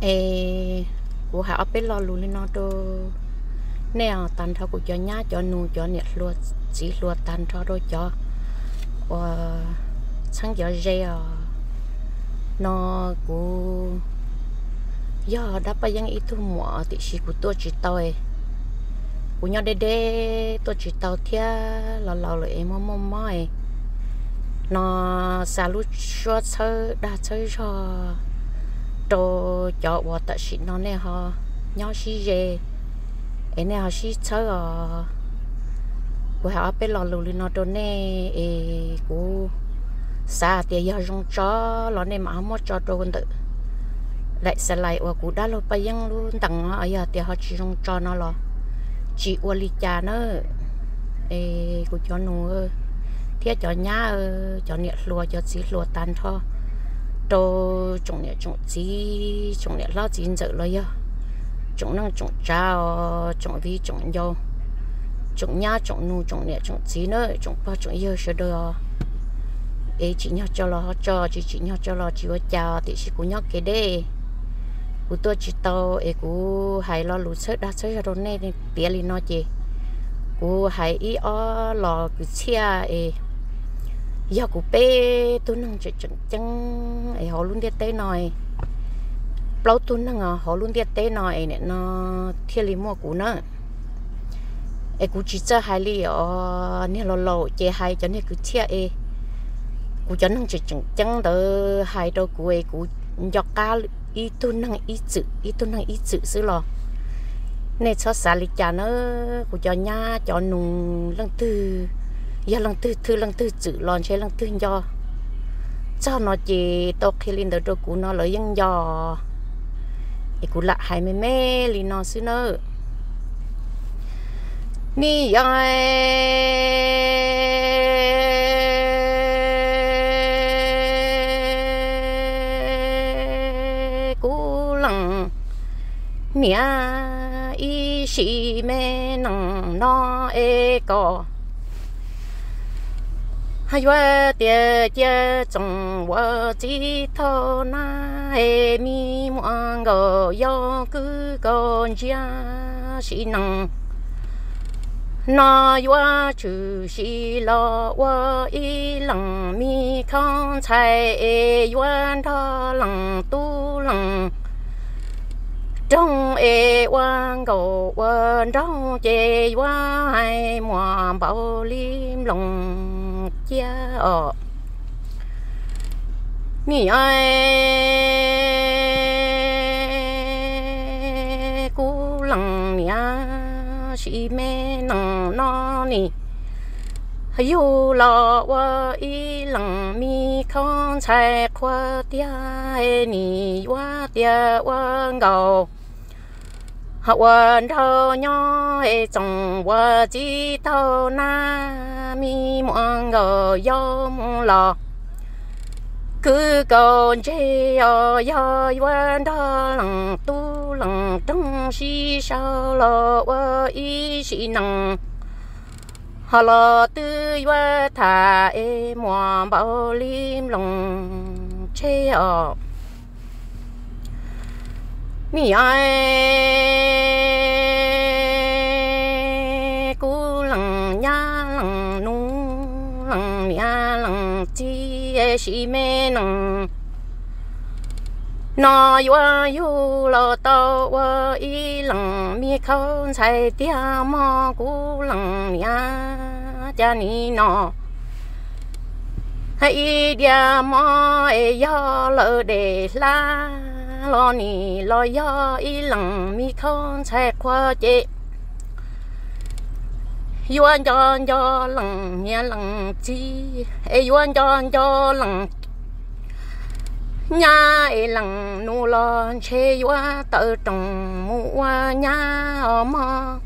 ê của họ bên lo luôn nên nó đồ nè tan thao của cho nhá, cho nu cho nhiệt luôn chỉ luôn tan thao đôi cho. Và sáng giờ dây ờ, nó của giờ đã bây giờ ít thu mua thì chỉ của tôi chỉ tôi ấy của nhau đê đê, tôi chỉ tao thia, lò lò lại em mò mò mò nó xả lúc cho chơi đã chơi rồi đồ cho vợ ta chỉ nó nè họ nhau xí về em nè họ xí chơi à của họ bên lò lù nó đồ nè ê của xa thì giờ dùng cho lò nè mà mua cho đồ con tự lại sẽ lại và cũng đã lo bây giờ luôn tặng ở giờ thì họ chỉ dùng cho nó lo chỉ qua lì cha nó ê của cho nó thiết cho nhá cho nhiệt lúa cho xí lúa tan thôi đồ chúng nhiệt chúng gì chúng nhiệt lo gì giờ lo ya chúng năng chúng trao chúng vi chúng dâu chúng nhá chúng nu chúng nhiệt chúng gì nữa chúng ba chúng yêu sẽ được ê chỉ nhau cho lo cho chỉ chỉ nhau cho lo chỉ có chào thì chỉ cũng nhau cái đấy cú tôi chỉ tàu ấy cú hay lo lụt sớt đã sớt rồi nên tiền li nó chị cú hay ý ở lo cứ chia ấy giờ của bé tôi nâng chỉ chẳng chẳng ấy, họ luôn đi tới nói. Lâu tôi nâng à, họ luôn đi tới nói nè, nó thiên lý mua của nó. Ấy cụ chỉ cho hai lý ở nè, lò lò chế hai cho nè, cứ chia ấy. Cụ cho nâng chỉ chẳng chẳng đó hai đâu cụ ấy cụ giọt cá ý tôi nâng, ý chữ, ý tôi nâng, ý chữ, xứ lò. Nên cho xả lịch cha nó cụ cho nhà, cho nùng lăng tư giờ lần tư thứ lần tư chữ lon chơi lần tư do cho nó chỉ tao khi lên đầu của nó lấy dân do thì cũng lạ hai mươi mê, lì nó xứ nữa ni ai? Cú lăng. Nia y sĩ mê nằng no e co hai vợ tia tia trong vợ chỉ thô na e mi muang go yo cứ con chia sĩ nằng na yo chu sĩ lo y lăng, mi không chạy e yuan, tho, lăng, tu lăng. Trong e quan cầu quan trong chê quan hai mùa bảo lim lòng cha ở mi ai cú lăng nia si mê nằng no ni yêu lo wa y lăng mi không chạy qua tia ni wa tia quan cầu họ quan thơ nhỏ hệ trong qua chỉ thơ na mi mong ngờ yo mong lò cứ còn chê yo yo quan thơ lăng tu lăng trong si sao lò qua y si năng họ lò tư qua thả e mùa bao lim lòng chê ở mi ai? Cú lằng nhá lằng nu, lằng nhá lằng chi e si mê lăng nó yo yo lo tao wa y lằng mi khâu chạy tia mò, cú lằng nhá cha ni nó hay đi mò e yo lỡ để la lo ni lo yo y lăng mi con xe qua chế yuan cho cho lăng nhà lăng chi. E yuan cho cho lăng nhà e lăng nu, lo, che yuan tự trồng mua nhà ở mò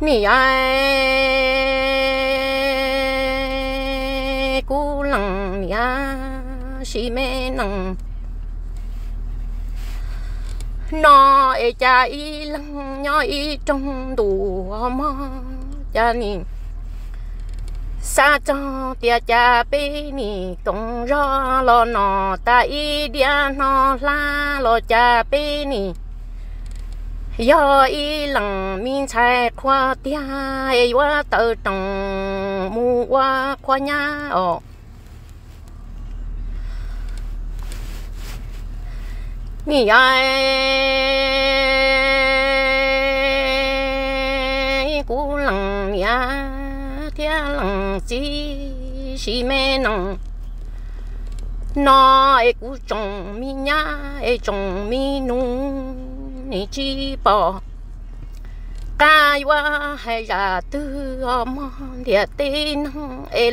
ni ai cú e, lăng nhà si mê lăng nó e cha y lăng nhỏ y trong đủ mà cha ni sa cho tia cha bê ni công rõ lo nó ta y dia nó la lo cha bê ni yo y lăng min chai khoa tia e wa tơ tông mu wa khoa nha o. mi ai? Cú trồng mi nhá ai trồng mi nung ni chi bỏ ca wa hay ra tư om địa tin ai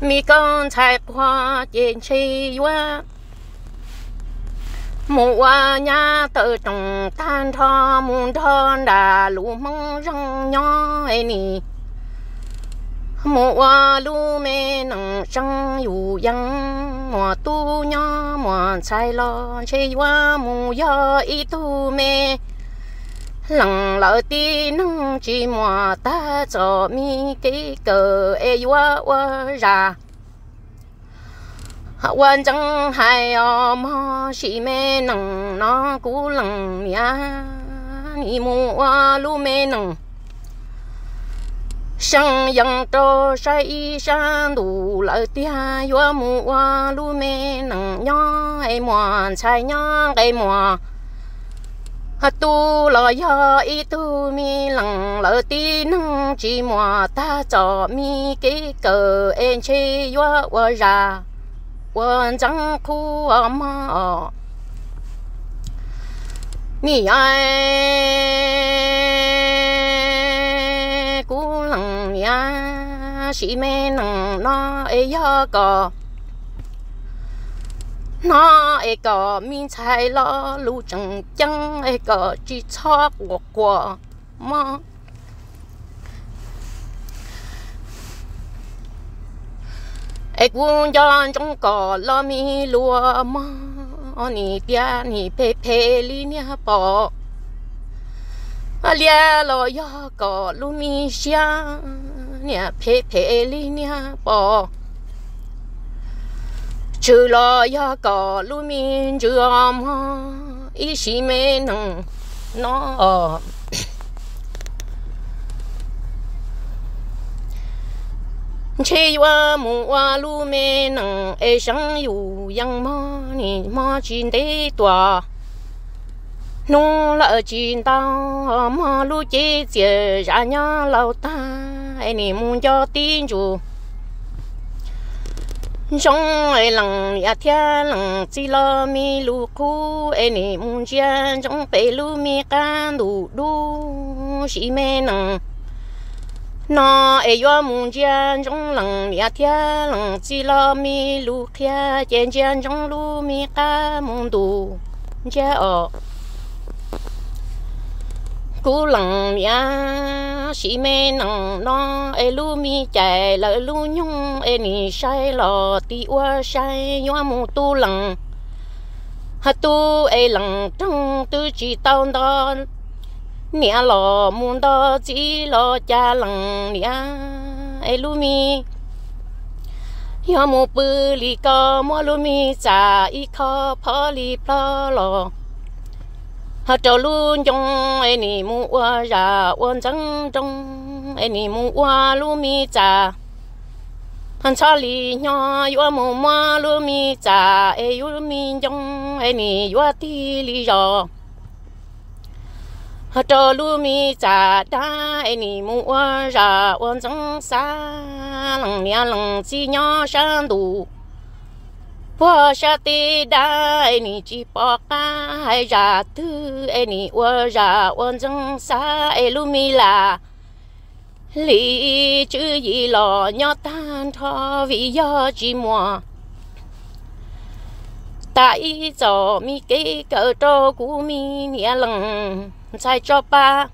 mi con chạy qua trên chi wa mùa hoa nhà tự trồng tan thọ muôn thon đà lũ mong răng nhỏ ấy nì. Mùa hoa lũ mẹ nằng răng yu yang mùa tu nhỏ mùa chạy lo chi hoa, mùa yo y tu mẹ lăng lỡ ti nâng chỉ mua ta cho mi cái cờ e hoa wa ra. Quan chẳng hay o mà chỉ mê nằng, nó cú lằng nha ni mua lu mê nằng. Sang yang to sai sang đủ lợi tia yo mua lu mê nằng nhỏ ai mua chai nhỏ ai mua Hát tu lo ya y tu mi lăng lỡ ti năng chỉ mua ta cho mi cái cờ em chơi yo wo ra. Wo chẳng khu ở mà mi ai? Cú lăng ya chỉ mẹ năng nó ấy yo có nó ấy có mình chạy lo lũ chẳng chẳng ấy có chỉ cho của của mà ấy cũng cho trong cỏ lo mi lúa mà oni bia ni pe pe li nia bỏ lia lo yo có lu mi xia nia pe pe li nia bỏ chữ lo ya cỏ lu mi chưa mà ý xí mê nằng nó chế wa mu wa lu me nang e sang yu yang ma ni ma chin de tua nung la chin ta ma lu chế chế ra nya lao ta ai ni mu cho tin chu trong ai lăng ya thiên lăng chỉ lo mi lu khu ai ni mu chian trong pe lu mi can đủ đủ chỉ mê nang nó ai yo mùng jian trong lăng ya thia lăng chỉ lo mi lu thia jian jian trong lu mi ca mùng đủ jia ở cú lăng ya xí mê nằng nó e lu mi chạy lỡ lu nhung e ni sai lò, ti ua sai yo mùng tu lăng ha tu e lăng trong tu chỉ tao đó nia lò muốn đó chỉ lò cha lăng nia e lu mi. Ya mo bự li co mo lu mi cha i kho pho li plo lò ha cho luôn trong ai ni mu wa ra uốn chẳng trong ai ni mu wa lu mi cha hắn cho li nhỏ yo mo ma lu mi cha ai lu mi trong ai ni yo ti li rồi họ cho lu mi cha đa ai ni mu ra uốn trong sa, lăng nia lăng chi nhỏ sang đủ bỏ sa ti đa ni chỉ bỏ ca hai ra tư ai ni wa ra wan trong sa e lu mi la. Lý chữ gì lo nhỏ tan thọ vì do chỉ mua. Tại cho mi cái cỡ to của mi nia lăng sai cho ba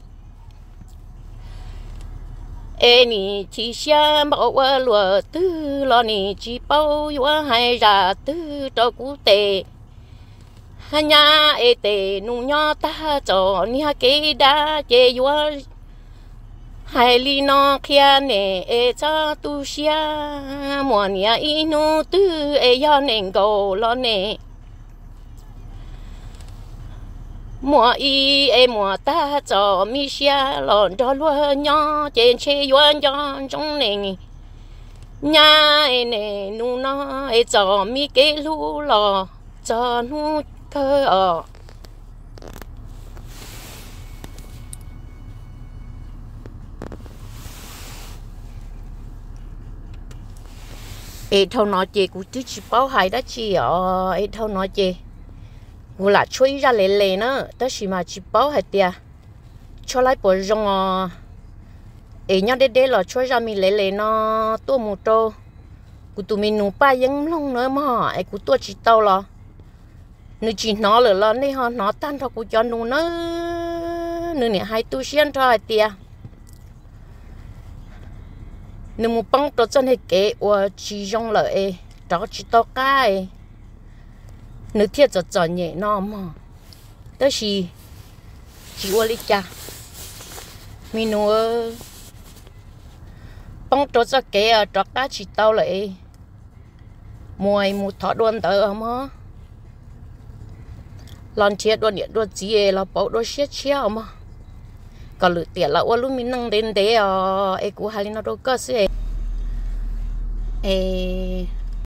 ê nì chỉ xem bảo qua lúa tư lo nì chỉ bao yo hai ra tư cho cú tệ hà nhà ê tệ nung nhỏ ta cho ni nia cái đá chê yo hai li nó kia nè e cho tu xia. Mùa nia inu tư e yo nè go lo nè. Mùa y em mùa ta, cho mi xia lon cho lúa nhỏ trên xe yuan cho trong nè nhà e nè, nu nó e cho mi cái lũ lò, cho nu cơ ở ờ. ê, thâu nói chị cũng chứ chỉ bao hai đó chị ờ ê, thâu nói chị cũng là chui ra lệ lệ nữa đó chỉ mà chỉ bảo hai tia cho lại bộ rong ờ. à, ê nhau đê đê là chui ra mi lệ lệ nó. Tua một trâu cũng tụi mình nụ ba vẫn long nữa mà ê cũng tua chỉ tao lo, nữ chỉ nó là lo này họ nó tan thôi cũng cho nụ nó nữ nè hai tu xiên thôi hai tia nếu muốn băng cho chân hệ kế và chỉ rong lại đó chỉ tao cái nếu thiết cho cho nhẹ nó mà đó là chỉ qua lý cha mình nói băng trót cho kế trót cái chỉ tao lại mùi mù thọ đuôn tờ mà lon chia đuôn điện đuôn gì là bảo đuôn chia chia mà còn lựa tiền là ô lúc mình năng đến đấy à, ai cũng hay nó đâu có gì ấy